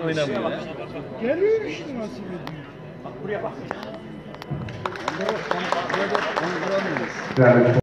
Oynamıyor. Geliyor işte nasip ediyor. Yani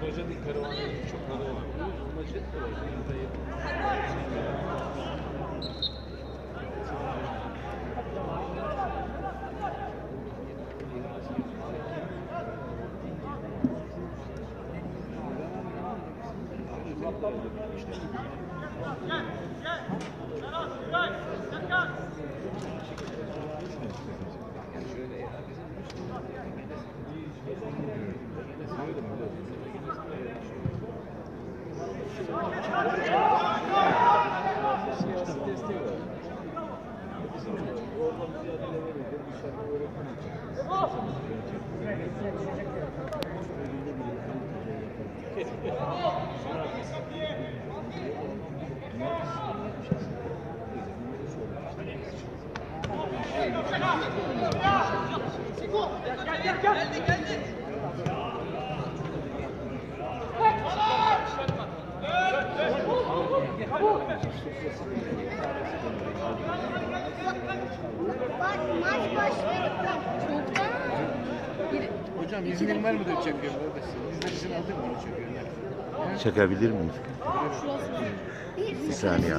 Projenin karavanı çok adı var. Ama jet proje. Bak maç başladı. Let's go. Hocam iznin var mı da çekiyor kardeş? Bizler izin aldın mı çekiyor? Çekebilir miyiz? Bir saniye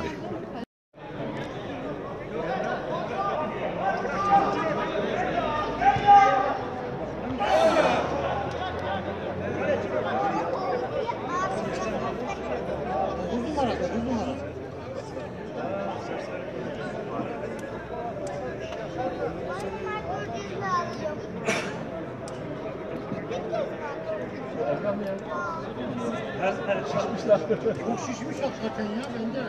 Her, her şişmişler. Çok şişmiş hakikaten ya bende.